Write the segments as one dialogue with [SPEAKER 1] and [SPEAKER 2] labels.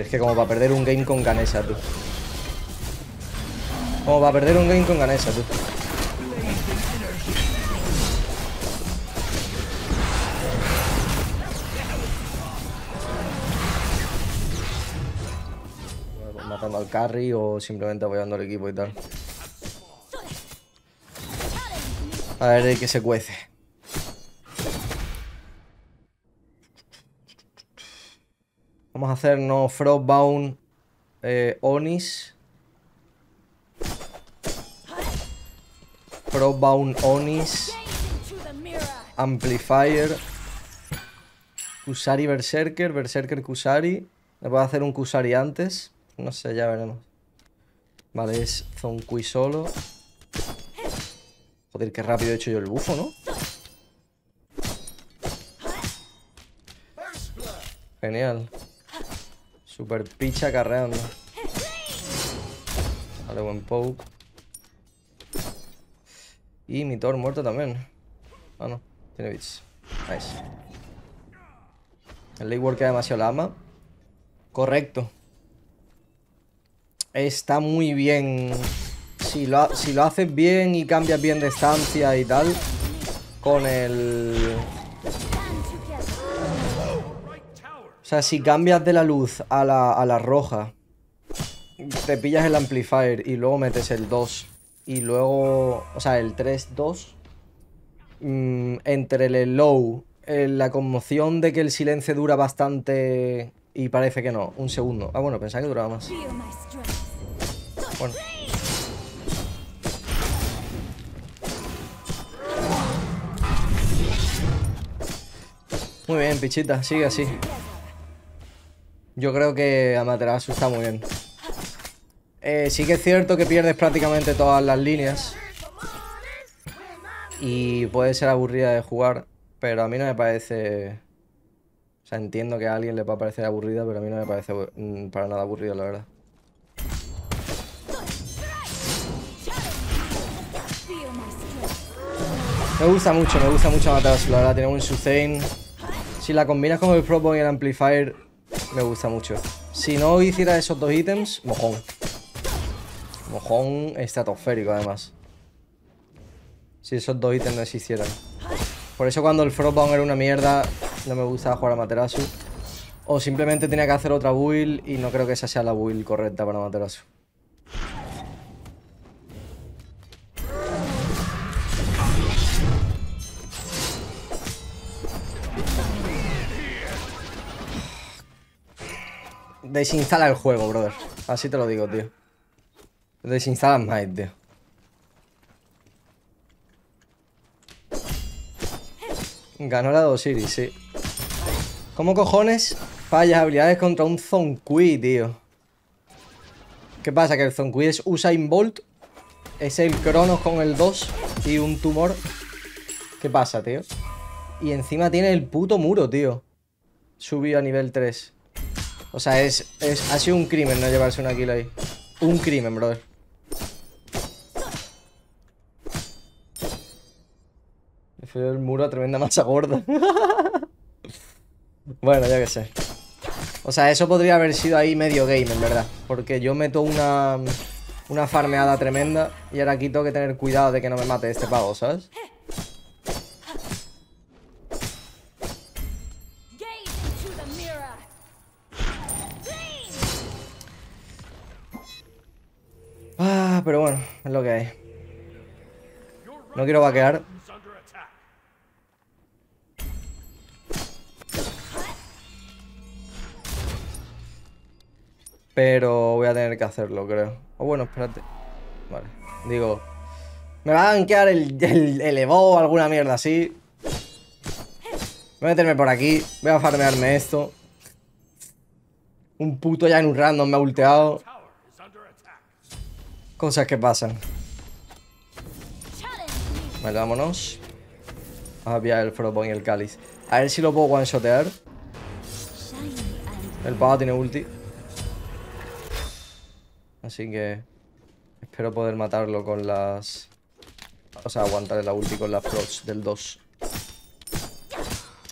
[SPEAKER 1] Es que como para perder un game con Ganesa, tú. Como para perder un game con Ganesa, tú. Matando al carry o simplemente apoyando al equipo y tal. A ver de qué se cuece. Vamos a hacernos Frostbound eh, Onis. Frostbound Onis. Amplifier. Kusari Berserker. Berserker Kusari. Le puedo hacer un Kusari antes. No sé, ya veremos. Vale, es Zonkui solo. Joder, qué rápido he hecho yo el bufo, ¿no? Genial. Super picha carreando. Vale, buen poke. Y mi Thor muerto también. Ah, no. Tiene bits. Nice. El work queda demasiado lama. Correcto. Está muy bien si lo, si lo haces bien y cambias bien de estancia y tal, con el... O sea, si cambias de la luz a la, a la roja, te pillas el amplifier y luego metes el 2 y luego, o sea, el 3-2, mmm, entre el low, la conmoción de que el silencio dura bastante y parece que no, un segundo. Ah, bueno, pensaba que duraba más. Bueno. Muy bien, pichita, sigue así. Yo creo que Amaterasu está muy bien. Eh, sí que es cierto que pierdes prácticamente todas las líneas. Y puede ser aburrida de jugar, pero a mí no me parece... O sea, entiendo que a alguien le va a parecer aburrida, pero a mí no me parece mm, para nada aburrida, la verdad. Me gusta mucho, me gusta mucho Amaterasu, la verdad, tiene un sustain. Si la combinas con el Frostbone y el Amplifier, me gusta mucho. Si no hiciera esos dos ítems, mojón. Mojón estratosférico, además. Si esos dos ítems no existieran. Por eso cuando el Frostbound era una mierda, no me gustaba jugar a Materasu. O simplemente tenía que hacer otra build y no creo que esa sea la build correcta para Materasu. Desinstala el juego, brother. Así te lo digo, tío. Desinstala Might, tío. Ganó la Osiris, sí. ¿Cómo cojones fallas habilidades contra un Zonkui, tío? ¿Qué pasa? Que el Zonkui es Usain Bolt. Es el Cronos con el 2 y un tumor. ¿Qué pasa, tío? Y encima tiene el puto muro, tío. Subió a nivel 3. O sea, es, es, ha sido un crimen no llevarse una kill ahí. Un crimen, brother. Le el muro a tremenda masa gorda. bueno, ya que sé. O sea, eso podría haber sido ahí medio game, en verdad. Porque yo meto una, una farmeada tremenda y ahora aquí tengo que tener cuidado de que no me mate este pavo, ¿sabes? Es lo que hay. No quiero vaquear. Pero voy a tener que hacerlo, creo. O bueno, espérate. Vale. Digo, me va a gankear el, el, Evo o alguna mierda así. Voy a meterme por aquí. Voy a farmearme esto. Un puto ya en un random me ha ulteado. Cosas que pasan. Vale, vámonos. Vamos a pillar el Frostbone y el Cáliz. A ver si lo puedo one-shotear. El pavo tiene ulti. Así que... Espero poder matarlo con las... O sea, aguantar la ulti con las procs del 2.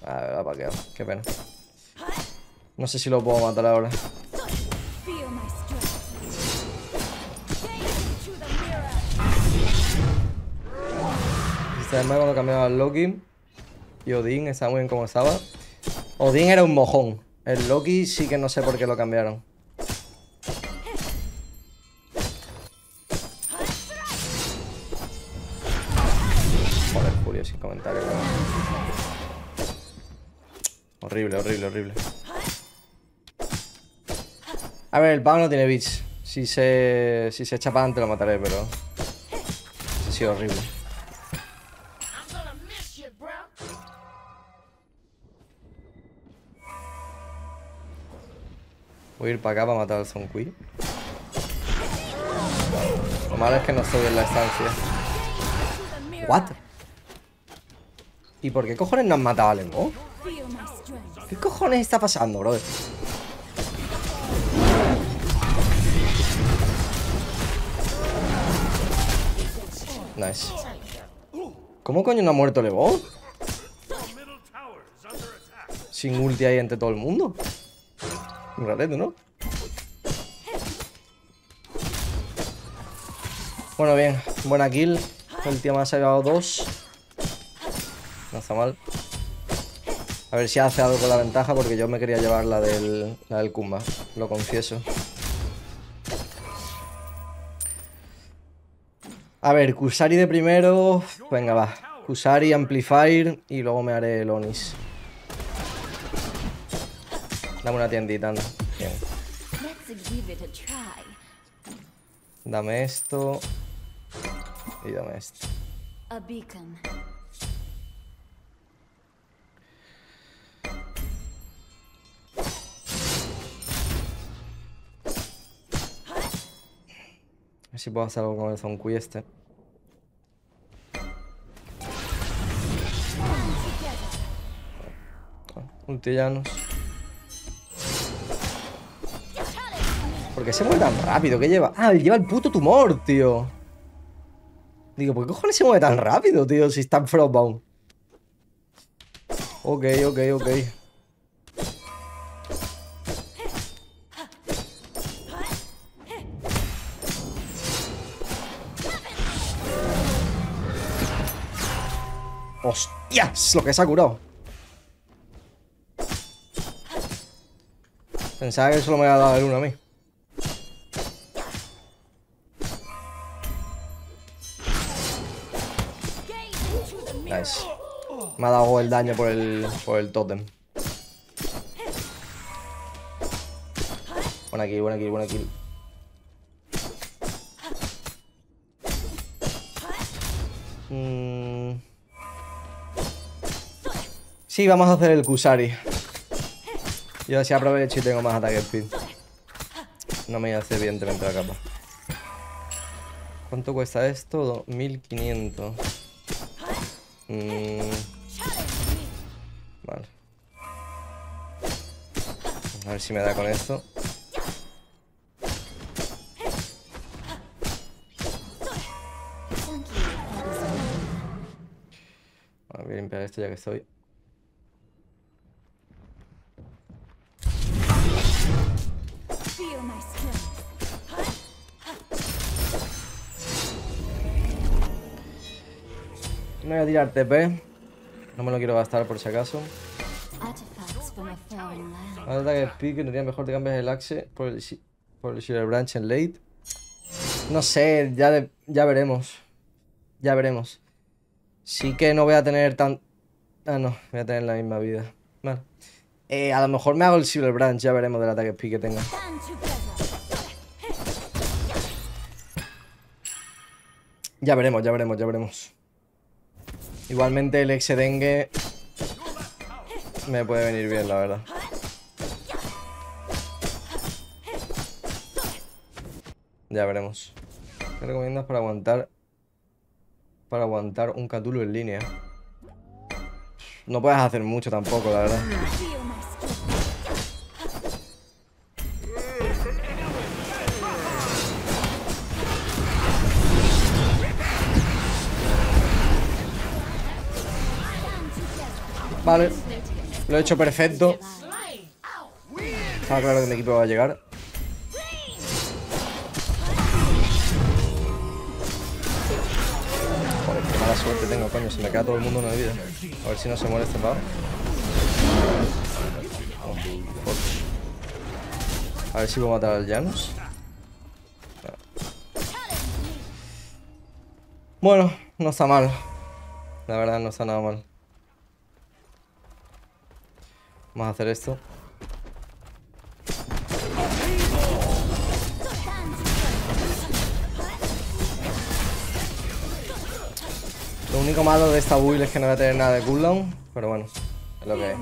[SPEAKER 1] A ver, va quedar. Qué pena. No sé si lo puedo matar ahora. Además cuando cambiaba Loki y Odín estaba muy bien como estaba. Odín era un mojón. El Loki sí que no sé por qué lo cambiaron. Joder, Julio, sin comentarios. Horrible, horrible, horrible. A ver, el Pau no tiene bits. Si se, si se echa para adelante lo mataré, pero... Ha sido horrible. Voy a ir para acá para matar al Zonkui. Lo malo es que no estoy en la estancia. ¿What? ¿Y por qué cojones no han matado a Lembo? ¿Qué cojones está pasando, brother? Nice. ¿Cómo coño no ha muerto Levo? Sin ulti ahí entre todo el mundo. Un rarete, ¿no? Bueno, bien. Buena kill. El tío me ha sacado dos. No está mal. A ver si hace algo con la ventaja porque yo me quería llevar la del, la del Kumba. Lo confieso. A ver, Kusari de primero. Venga, va. Kusari, Amplifier y luego me haré el Onis. Dame una tiendita, anda. Bien. Dame esto. Y dame esto.
[SPEAKER 2] A
[SPEAKER 1] ver si puedo hacer algo con el Zonkui este. Ultillanos. ¿Por qué se mueve tan rápido? ¿Qué lleva? Ah, lleva el puto tumor, tío. Digo, ¿por qué cojones se mueve tan rápido, tío? Si está en Frostbound. Ok, ok, ok. ¡Hostias! Lo que se ha curado. Pensaba que solo me había dado el uno a mí. Nice. Me ha dado el daño por el, por el tótem. Buena kill, buena kill, buena kill. Mm. Sí, vamos a hacer el Kusari. Yo así aprovecho y tengo más ataque speed. No me hace evidentemente la capa. ¿Cuánto cuesta esto? 1500. Mm. Vale. A ver si me da con esto. Voy a limpiar esto ya que estoy. No voy a tirar TP. No me lo quiero gastar por si acaso.
[SPEAKER 2] Artifacts from a foreign land.
[SPEAKER 1] Ahora ataque speed que no tiene mejor te cambias el axe por el, por el Branch en late. No sé, ya, de- ya veremos. Ya veremos. Sí que no voy a tener tan... Ah, no, voy a tener la misma vida. Vale. Eh, a lo mejor me hago el Silver Branch, ya veremos del ataque speed que tenga. Ya veremos, ya veremos, ya veremos. Igualmente el Exedengue me puede venir bien, la verdad. Ya veremos. ¿Qué recomiendas para aguantar para aguantar un Cthulhu en línea? No puedes hacer mucho tampoco, la verdad. Vale. Lo he hecho perfecto. Estaba claro que mi equipo va a llegar. Joder, qué mala suerte tengo, coño. Se me queda todo el mundo en el vida. A ver si no se muere este pavo. A ver si puedo matar al Janus. Bueno, no está mal. La verdad no está nada mal. Vamos a hacer esto. Lo único malo de esta build es que no voy a tener nada de cooldown, pero bueno, es lo que es.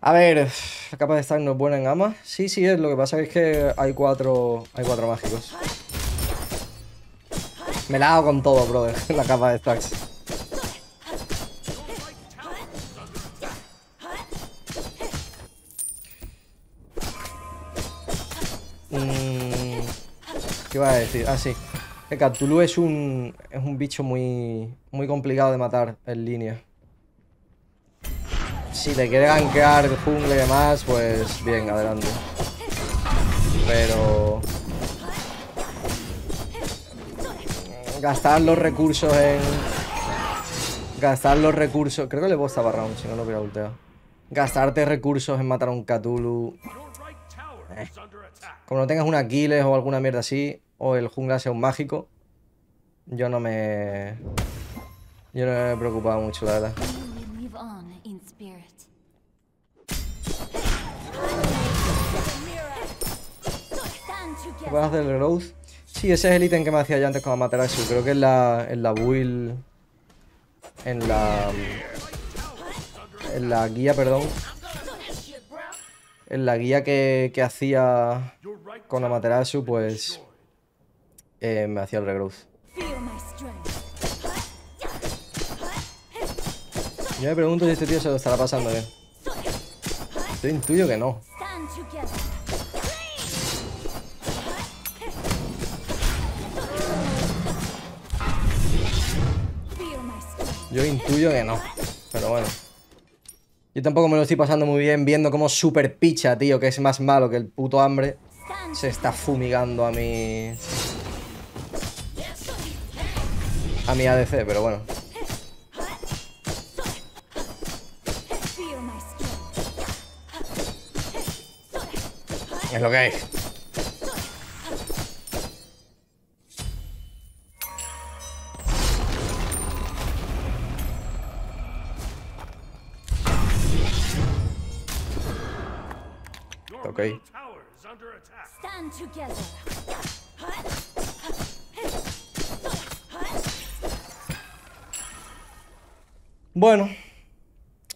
[SPEAKER 1] A ver, la capa de stack no es buena en ama. Sí, sí es, lo que pasa es que hay cuatro, hay cuatro mágicos. Me la hago con todo, brother, la capa de stacks. ¿Qué iba a decir? Ah, sí. Que Cthulhu es un, es un bicho muy, muy complicado de matar en línea. Si le quiere gankear el jungle y demás, pues bien, adelante. Pero... Gastar los recursos en... Gastar los recursos... Creo que le puedo estar round, si no lo hubiera ulteado. Gastarte recursos en matar a un Cthulhu... Eh. Como no tengas un Aquiles o alguna mierda así, o el jungla sea un mágico, yo no me... Yo no me he preocupado mucho, la verdad. ¿Puedes hacer el growth? Sí, ese es el ítem que me hacía yo antes con Amaterasu. Creo que en la, en la build... En la... En la guía, perdón. En la guía que, que hacía con Amaterasu, pues... eh, me hacía el regrowth. Yo me pregunto si este tío se lo estará pasando bien. Yo intuyo que no. Yo intuyo que no. Pero bueno. Yo tampoco me lo estoy pasando muy bien viendo cómo Super Picha, tío, que es más malo que el puto hambre, se está fumigando a mi... A mi ADC, pero bueno. Es lo que hay. Bueno.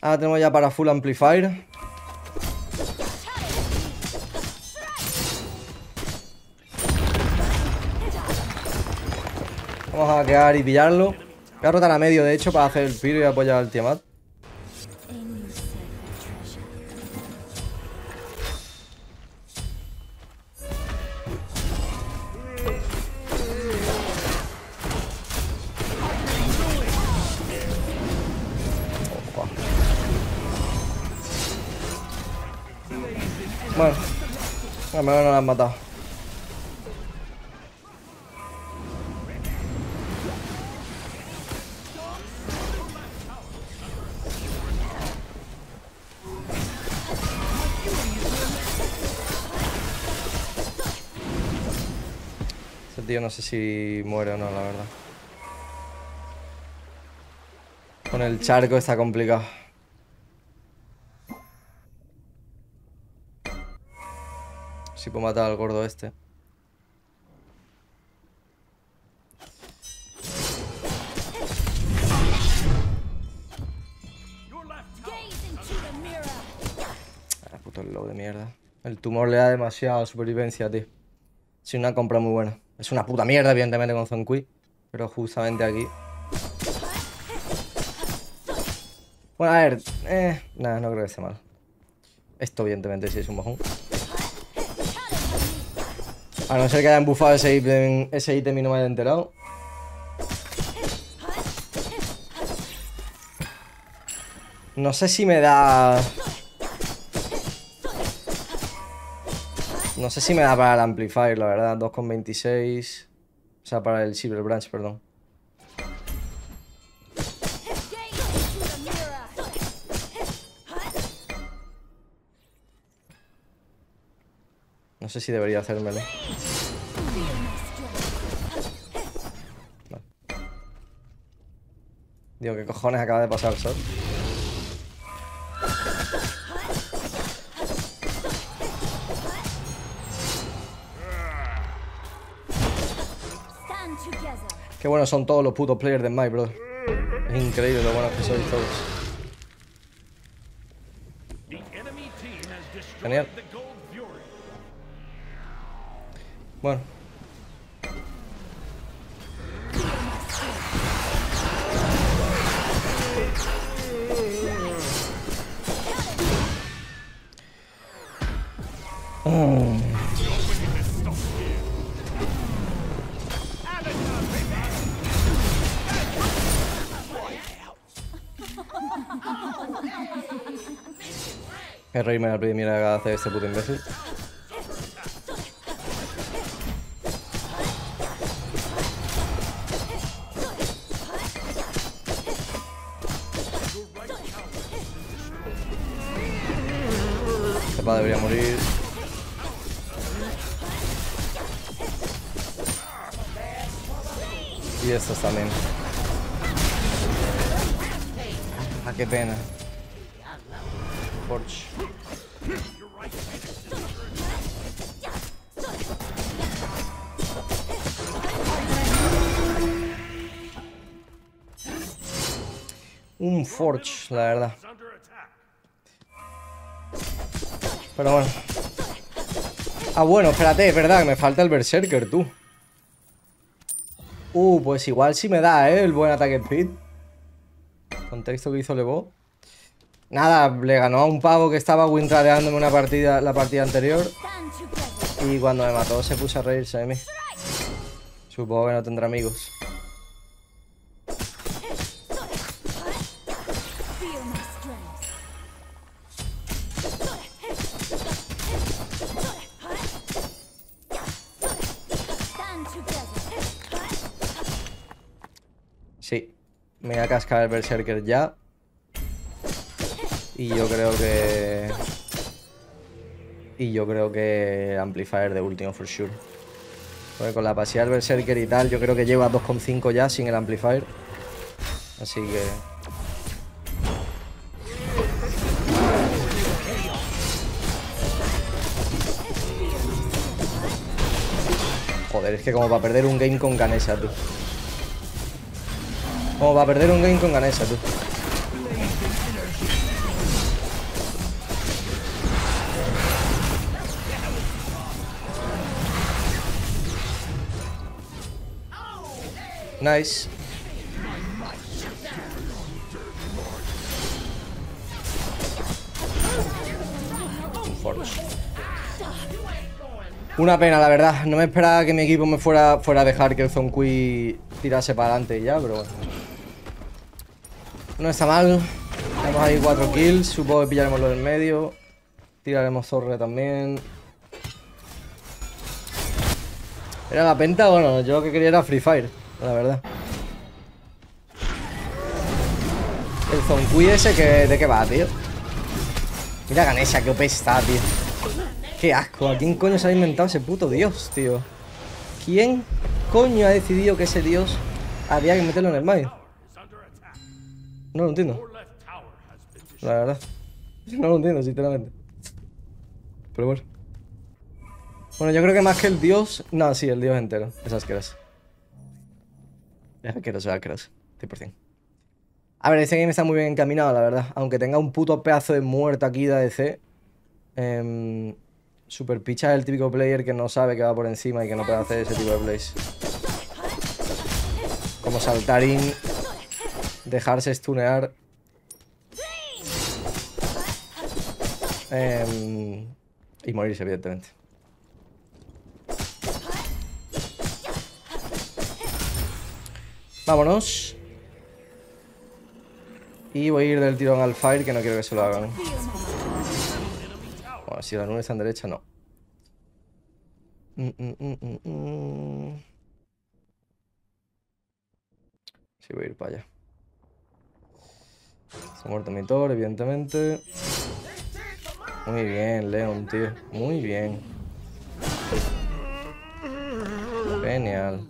[SPEAKER 1] Ahora tenemos ya para full amplifier. Vamos a quedar y pillarlo. Voy a rotar a medio, de hecho, para hacer el piro y apoyar al Tiamat. Bueno. Al menos no la han matado. Ese tío no sé si muere o no, la verdad. Con el charco está complicado. Si puedo matar al gordo este. Ah, puto low de mierda. El tumor le da demasiada supervivencia, tío. Es una compra muy buena. Es una puta mierda, evidentemente, con Zonkui. Pero justamente aquí. Bueno, a ver. Eh, nada, no creo que esté mal. Esto, evidentemente, sí es un mojón. A no ser que hayan bufado ese ítem, ese ítem y no me haya enterado. No sé si me da... No sé si me da para el Amplifier, la verdad. 2,26. O sea, para el Silver Branch, perdón. No sé si debería hacérmelo.
[SPEAKER 2] My strength.
[SPEAKER 1] Digo, ¿qué cojones acaba de pasar, Sol? Qué buenos son todos los putos players de Smite, bro. Es increíble lo buenos que sois todos. Genial. Bueno. Que reírme la primera este puto imbécil. Ah, qué pena. Forge. Un Forge, la verdad. Pero bueno. Ah, bueno, espérate, es verdad me falta el Berserker, tú. Uh, pues igual sí me da, ¿eh? El buen ataque speed. Contexto que hizo Levo. Nada, le ganó a un pavo que estaba wintradeando en una partida, la partida anterior. Y cuando me mató se puso a reírse de mí. Supongo que no tendrá amigos. Sí, me voy a cascar el Berserker ya. Y yo creo que... Y yo creo que Amplifier de último, for sure. Porque con la del Berserker y tal, yo creo que llevo a 2,5 ya sin el Amplifier. Así que... Joder, es que como para perder un game con Ganesha, tú. Como para perder un game con Ganesha, tú. Nice. Una pena, la verdad. No me esperaba que mi equipo me fuera, fuera a dejar que el Zonkui tirase para adelante y ya, pero bueno. No está mal. Tenemos ahí cuatro kills. Supongo que pillaremos lo del medio. Tiraremos Zorre también. ¿Era la penta o no? Yo lo que quería era Free Fire, la verdad. El Zonkui ese que, ¿de qué va, tío? Mira Ganesha, qué OP está, tío. Qué asco. ¿A quién coño se ha inventado ese puto dios, tío? ¿Quién coño ha decidido que ese dios había que meterlo en el main? No lo entiendo, la verdad. No lo entiendo, sinceramente. Pero bueno. Bueno, yo creo que más que el dios... No, sí, el dios entero. Es asqueroso. Es asqueroso, es asqueroso. 100%. A ver, este game está muy bien encaminado, la verdad. Aunque tenga un puto pedazo de muerte aquí de ADC. em, Super Picha es el típico player que no sabe que va por encima y que no puede hacer ese tipo de plays. Como saltar in, dejarse stunear. em, y morirse, evidentemente. Vámonos. Y voy a ir del tirón al fire, que no quiero que se lo hagan. Bueno, si la nube está en derecha, no. Mm, mm, mm, mm. Sí, voy a ir para allá. Muerto mi Thor, evidentemente. Muy bien, Leon, tío. Muy bien. Genial.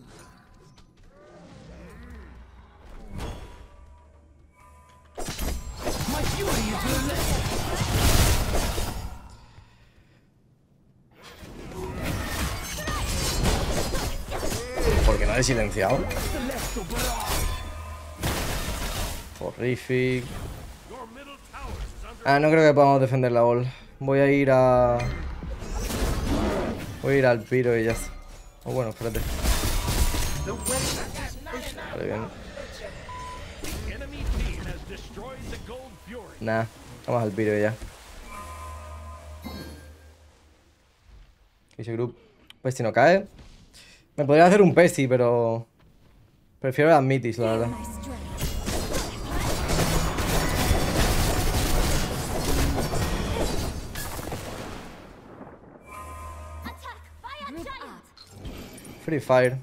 [SPEAKER 1] ¿Por qué no he silenciado? Horrific. Ah, no creo que podamos defender la ball. Voy a ir a... Voy a ir al piro y ya está. Oh, bueno, espérate. Vale, bien. Nah, vamos al piro ya. Ese group. Pesti no cae. Me podría hacer un Pesti, pero... Prefiero las Mitis, la verdad. Free Fire.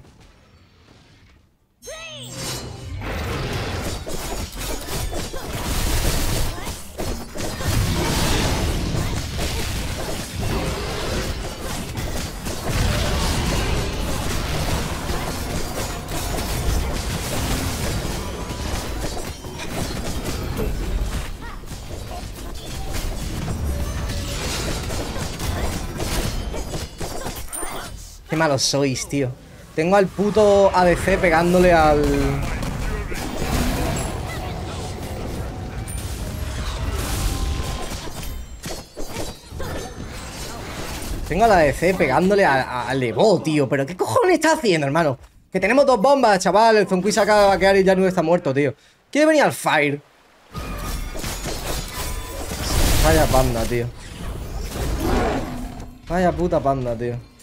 [SPEAKER 1] Qué malos sois, tío. Tengo al puto ADC pegándole al... Tengo al ADC pegándole al Evo, tío. Pero ¿qué cojones está haciendo, hermano? Que tenemos dos bombas, chaval. El Zonqui se acaba de vaquear y ya no está muerto, tío. Quiere venir al Fire. Vaya panda, tío. Vaya puta panda, tío.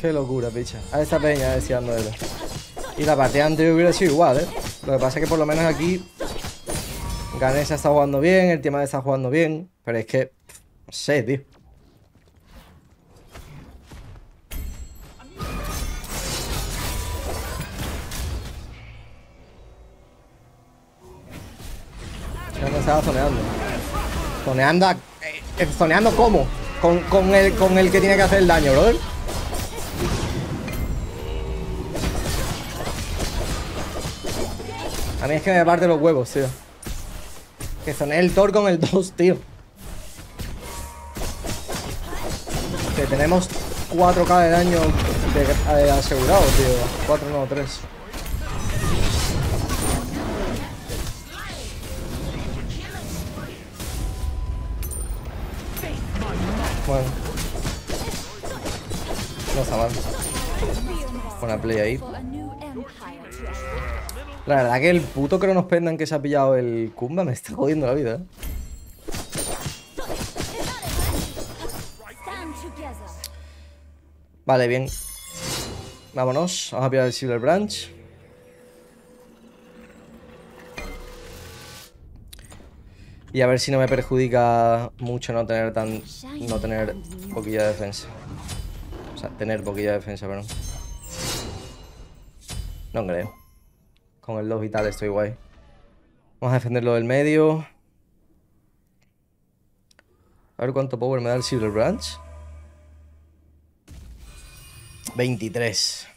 [SPEAKER 1] Qué locura, picha. A esta peña deseando él. Y la partida anterior hubiera sido igual, ¿eh? Lo que pasa es que por lo menos aquí Ganesha está jugando bien, el tema está jugando bien, pero es que no sé, tío. Ya no estaba zoneando. Zoneando, a- eh, eh, zoneando cómo? Con, con el, con el que tiene que hacer el daño, brother. A mí es que me parte los huevos, tío. Que soné el Thor con el 2, tío. Que tenemos 4k de daño de- eh, asegurado, tío. 4 no, 3. Bueno. No está mal. Buena play ahí. La verdad que el puto Cronos Pendant que se ha pillado el Kumba me está jodiendo la vida, ¿eh? Vale, bien. Vámonos. Vamos a pillar el Silver Branch. Y a ver si no me perjudica mucho no tener tan. no tener poquilla de defensa. O sea, tener poquilla de defensa, perdón. No creo. Con el 2 vital estoy guay. Vamos a defenderlo del medio. A ver cuánto power me da el Silver Branch. 23.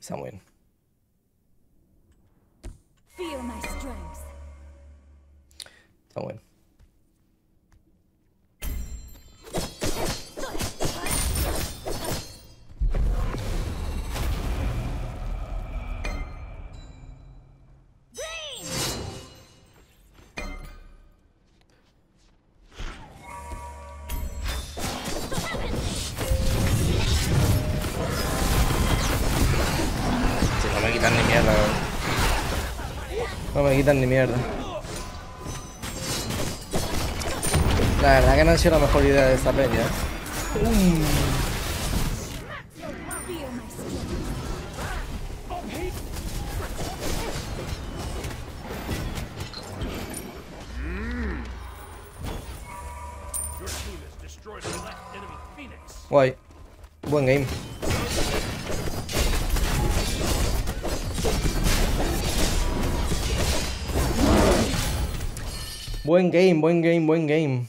[SPEAKER 1] Está muy bien. Está muy quitan ni mierda, cabrón. No me quitan ni mierda. La verdad que no ha sido la mejor idea de esta peña. ¿eh?
[SPEAKER 2] Feel my
[SPEAKER 1] Buen game, buen game, buen game.